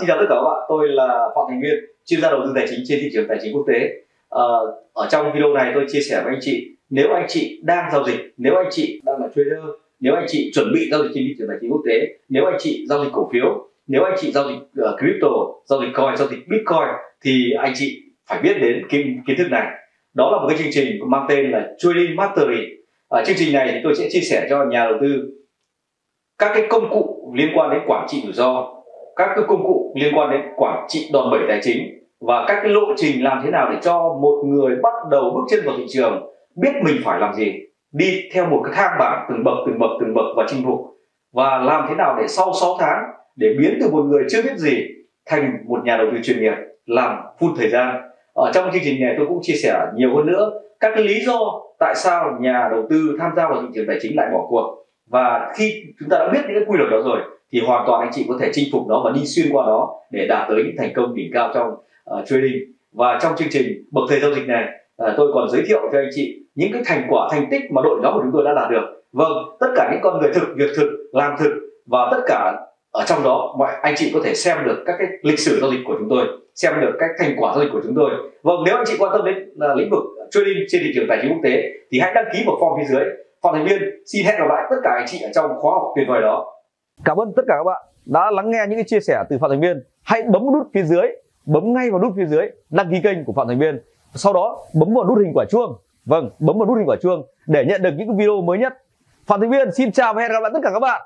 xin chào tất cả các bạn, tôi là Phạm Thành Nguyên, chuyên gia đầu tư tài chính trên thị trường tài chính quốc tế. À, ở trong video này tôi chia sẻ với anh chị, nếu anh chị đang giao dịch, nếu anh chị đang là trader, nếu anh chị chuẩn bị giao dịch trên thị trường tài chính quốc tế, nếu anh chị giao dịch cổ phiếu, nếu anh chị giao dịch uh, crypto, giao dịch coin, giao dịch bitcoin thì anh chị phải biết đến kiến, kiến thức này. Đó là một cái chương trình mang tên là Trading Mastery. À, chương trình này thì tôi sẽ chia sẻ cho nhà đầu tư các cái công cụ liên quan đến quản trị rủi ro các cái công cụ liên quan đến quản trị đòn bẩy tài chính và các cái lộ trình làm thế nào để cho một người bắt đầu bước chân vào thị trường biết mình phải làm gì, đi theo một cái thang bảng từng bậc từng bậc từng bậc và chinh phục. Và làm thế nào để sau 6 tháng để biến từ một người chưa biết gì thành một nhà đầu tư chuyên nghiệp, làm full thời gian. Ở trong chương trình này tôi cũng chia sẻ nhiều hơn nữa các cái lý do tại sao nhà đầu tư tham gia vào thị trường tài chính lại bỏ cuộc. Và khi chúng ta đã biết những cái quy luật đó rồi thì hoàn toàn anh chị có thể chinh phục nó và đi xuyên qua đó để đạt tới những thành công đỉnh cao trong uh, trading. Và trong chương trình bậc thầy giao dịch này uh, tôi còn giới thiệu cho anh chị những cái thành quả thành tích mà đội nhóm của chúng tôi đã đạt được. Vâng tất cả những con người thực việc thực làm thực và tất cả ở trong đó mọi anh chị có thể xem được các cái lịch sử giao dịch của chúng tôi xem được các thành quả giao dịch của chúng tôi. Vâng nếu anh chị quan tâm đến uh, lĩnh vực trading trên thị trường tài chính quốc tế thì hãy đăng ký vào form phía dưới. Phòng Thành Viên xin hẹn gặp lại tất cả anh chị ở trong khóa học tuyệt vời đó. Cảm ơn tất cả các bạn đã lắng nghe những cái chia sẻ từ Phạm Thành Viên. Hãy bấm nút phía dưới, bấm ngay vào nút phía dưới đăng ký kênh của Phạm Thành Viên. Sau đó bấm vào nút hình quả chuông. Vâng, bấm vào nút hình quả chuông để nhận được những video mới nhất. Phạm Thành Viên xin chào và hẹn gặp lại tất cả các bạn.